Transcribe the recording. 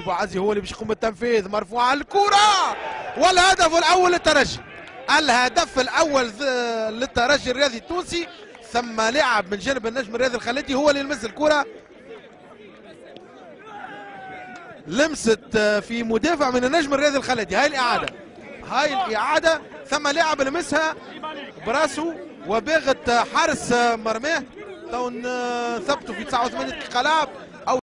بوعزي هو اللي باش يقوم بالتنفيذ. مرفوعة الكرة. والهدف الأول للترجي. الهدف الأول للترجي الرياضي التونسي. ثم لاعب من جانب النجم الرياضي الخليجي. هو اللي يلمس الكرة. لمست آه، في مدافع من النجم الرياضي الخليجي. هاي الإعادة. هاي الإعادة. ثم لاعب لمسها براسه وباغت آه، حارس آه، مرماه. تو ثبتوا في 89 دقيقة لعب.